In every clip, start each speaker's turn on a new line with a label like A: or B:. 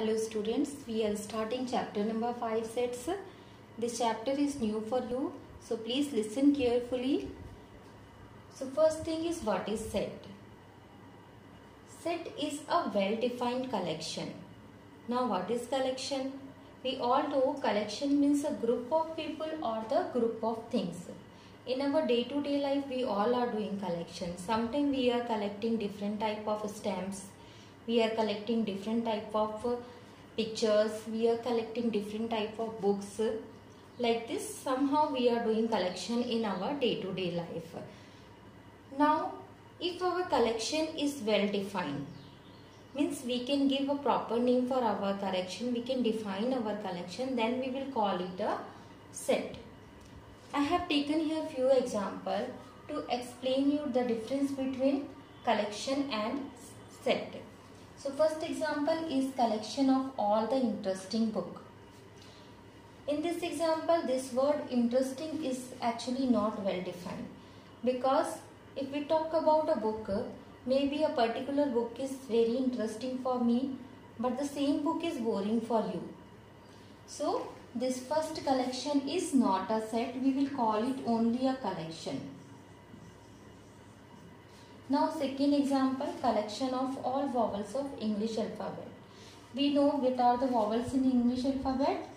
A: Hello students, we are starting chapter number 5 sets. This chapter is new for you, so please listen carefully. So first thing is what is set? Set is a well-defined collection. Now what is collection? We all know collection means a group of people or the group of things. In our day-to-day -day life, we all are doing collection. Sometimes we are collecting different type of stamps we are collecting different type of uh, pictures we are collecting different type of books. Like this somehow we are doing collection in our day-to-day -day life. Now if our collection is well defined means we can give a proper name for our collection we can define our collection then we will call it a set. I have taken here few example to explain you the difference between collection and set so first example is collection of all the interesting book. In this example, this word interesting is actually not well defined because if we talk about a book, maybe a particular book is very interesting for me but the same book is boring for you. So this first collection is not a set, we will call it only a collection. Now second example collection of all vowels of English alphabet. We know what are the vowels in English alphabet?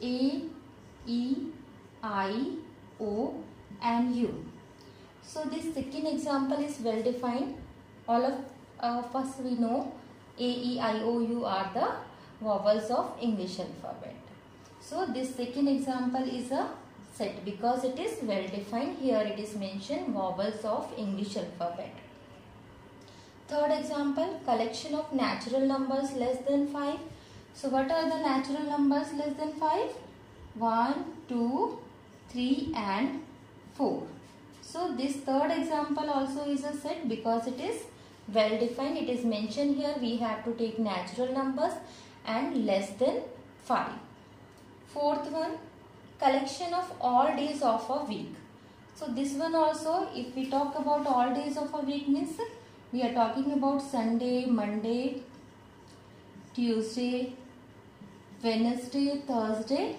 A: A, E, I, O and U. So this second example is well defined. All of uh, us we know A, E, I, O, U are the vowels of English alphabet. So this second example is a set because it is well defined. Here it is mentioned vowels of English alphabet. Third example, collection of natural numbers less than 5. So what are the natural numbers less than 5? 1, 2, 3 and 4. So this third example also is a set because it is well defined. It is mentioned here we have to take natural numbers and less than 5. Fourth one, collection of all days of a week. So this one also if we talk about all days of a week means we are talking about Sunday, Monday, Tuesday, Wednesday, Thursday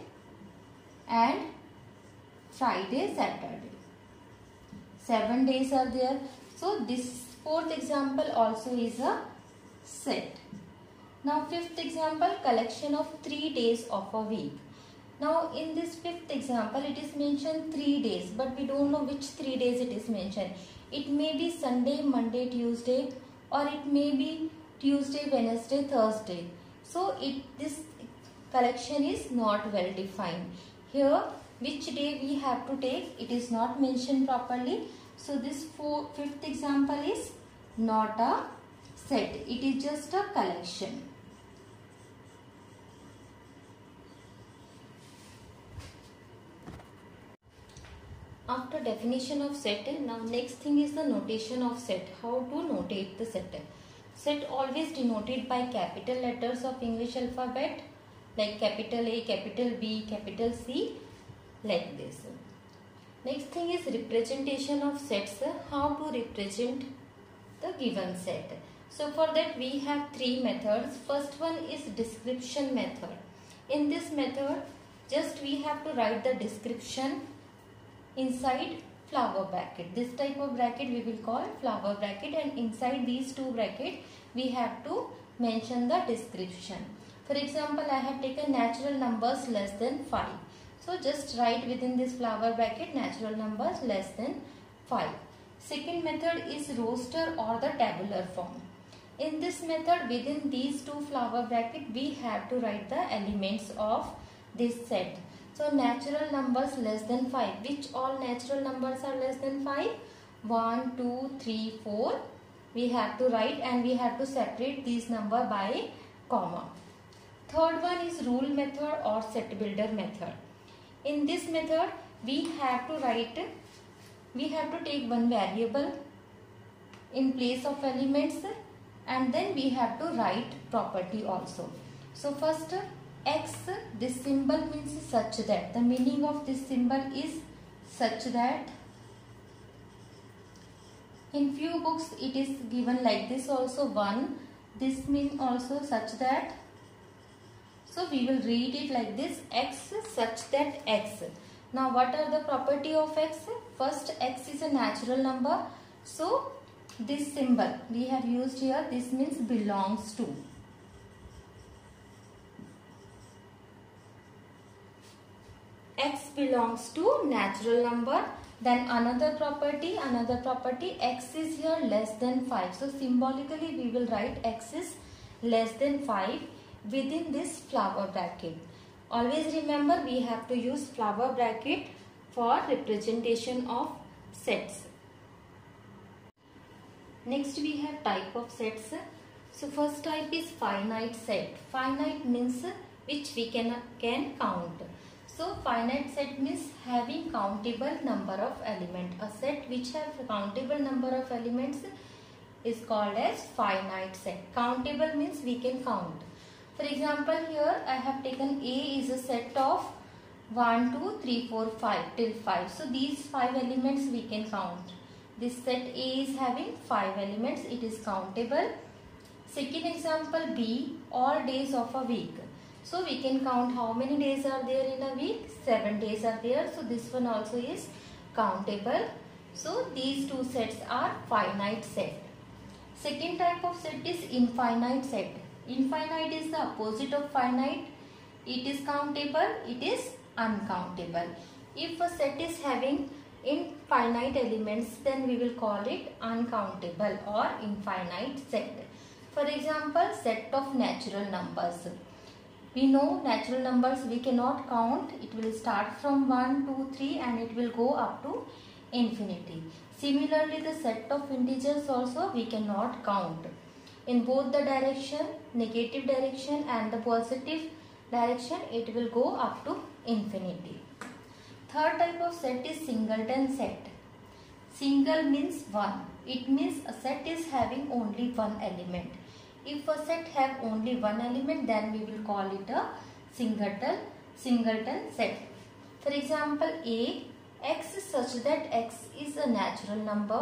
A: and Friday, Saturday. Seven days are there. So this fourth example also is a set. Now fifth example collection of three days of a week. Now in this fifth example it is mentioned three days but we don't know which three days it is mentioned. It may be Sunday, Monday, Tuesday or it may be Tuesday, Wednesday, Thursday. So it this collection is not well defined. Here which day we have to take it is not mentioned properly. So this four, fifth example is not a set. It is just a collection. After definition of set, now next thing is the notation of set. How to notate the set? Set always denoted by capital letters of English alphabet like capital A, capital B, capital C like this. Next thing is representation of sets. How to represent the given set. So for that we have three methods. First one is description method. In this method just we have to write the description inside flower bracket. This type of bracket we will call flower bracket and inside these two bracket we have to mention the description. For example, I have taken natural numbers less than 5. So just write within this flower bracket natural numbers less than 5. Second method is roster or the tabular form. In this method within these two flower bracket we have to write the elements of this set. So natural numbers less than 5. Which all natural numbers are less than 5? 1, 2, 3, 4. We have to write and we have to separate these number by comma. Third one is rule method or set builder method. In this method we have to write, we have to take one variable in place of elements and then we have to write property also. So first x this symbol means such that the meaning of this symbol is such that in few books it is given like this also one this means also such that So we will read it like this x such that x. Now what are the property of x? First x is a natural number. So this symbol we have used here this means belongs to. x belongs to natural number then another property another property x is here less than 5 so symbolically we will write x is less than 5 within this flower bracket. Always remember we have to use flower bracket for representation of sets. Next we have type of sets. So first type is finite set. Finite means which we can can count so finite set means having countable number of element. A set which have countable number of elements is called as finite set. Countable means we can count. For example here I have taken A is a set of 1, 2, 3, 4, 5 till 5. So these 5 elements we can count. This set A is having 5 elements. It is countable. Second example B all days of a week. So we can count how many days are there in a week. 7 days are there. So this one also is countable. So these two sets are finite set. Second type of set is infinite set. Infinite is the opposite of finite. It is countable. It is uncountable. If a set is having infinite elements then we will call it uncountable or infinite set. For example, set of natural numbers. We know natural numbers we cannot count. It will start from 1, 2, 3 and it will go up to infinity. Similarly, the set of integers also we cannot count. In both the direction, negative direction and the positive direction, it will go up to infinity. Third type of set is singleton set. Single means one. It means a set is having only one element. If a set have only one element then we will call it a singleton, singleton set. For example A, x is such that x is a natural number.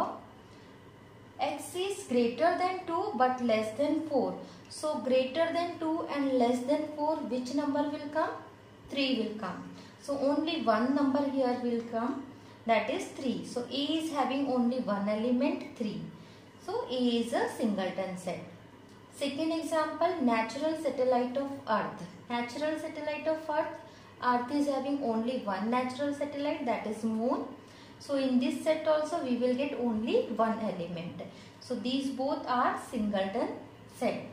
A: x is greater than 2 but less than 4. So greater than 2 and less than 4 which number will come? 3 will come. So only one number here will come that is 3. So A is having only one element 3. So A is a singleton set. Second example, natural satellite of Earth. Natural satellite of Earth, Earth is having only one natural satellite that is Moon. So in this set also we will get only one element. So these both are singleton set.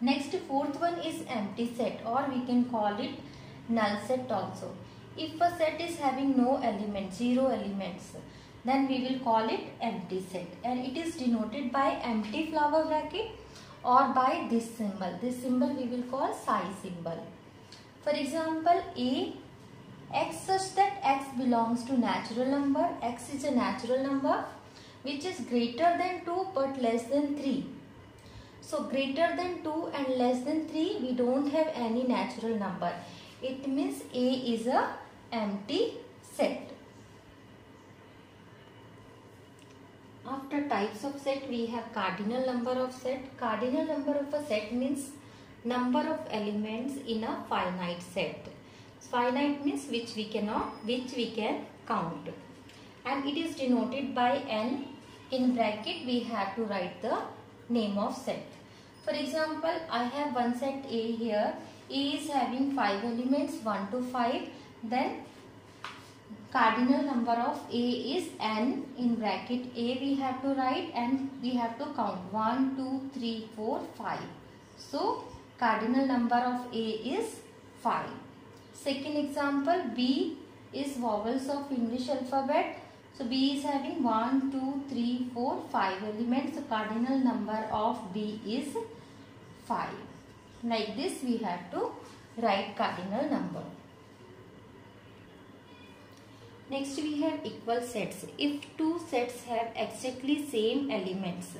A: Next fourth one is empty set or we can call it null set also. If a set is having no elements, zero elements, then we will call it empty set and it is denoted by empty flower bracket or by this symbol. This symbol we will call psi symbol. For example, A, x such that x belongs to natural number. x is a natural number which is greater than 2 but less than 3. So greater than 2 and less than 3 we don't have any natural number. It means A is a empty set. After types of set, we have cardinal number of set. Cardinal number of a set means number of elements in a finite set. Finite means which we cannot, which we can count. And it is denoted by n. In bracket, we have to write the name of set. For example, I have one set A here. A is having 5 elements 1 to 5. Then cardinal number of A is n in bracket A we have to write and we have to count 1, 2, 3, 4, 5. So cardinal number of A is 5. Second example B is vowels of English alphabet. So B is having 1, 2, 3, 4, 5 elements. So cardinal number of B is 5. Like this we have to write cardinal number. Next we have equal sets. If two sets have exactly same elements,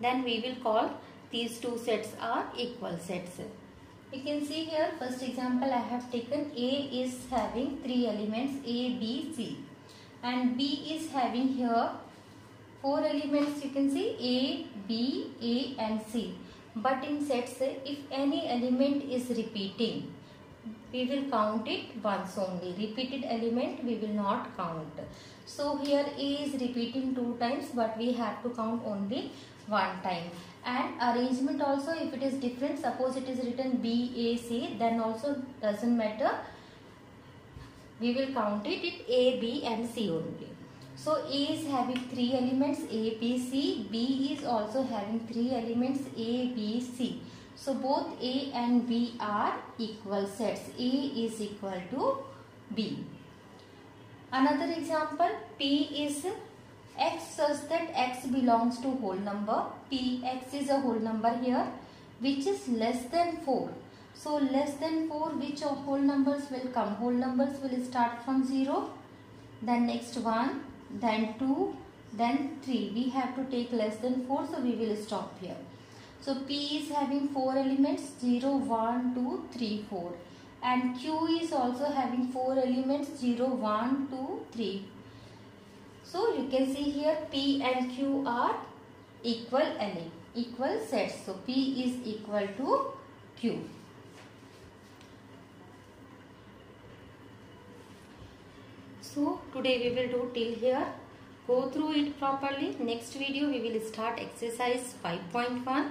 A: then we will call these two sets are equal sets. You can see here first example I have taken A is having three elements A, B, C and B is having here four elements you can see A, B, A and C. but in sets if any element is repeating we will count it once only. Repeated element we will not count. So here a is repeating two times but we have to count only one time. And arrangement also if it is different suppose it is written b a c then also doesn't matter. We will count it it a b and c only. So a is having three elements a b c. B is also having three elements a b c so both a and b are equal sets. A is equal to b. Another example p is x such that x belongs to whole number. P x is a whole number here which is less than 4 so less than 4 which of whole numbers will come? Whole numbers will start from 0 then next 1 then 2 then 3 we have to take less than 4 so we will stop here so p is having 4 elements 0 1 2 3 4 and q is also having 4 elements 0 1 2 3 so you can see here P and Q are equal element, equal sets. So P is equal to Q. So today we will do till here. Go through it properly. Next video we will start exercise 5.1.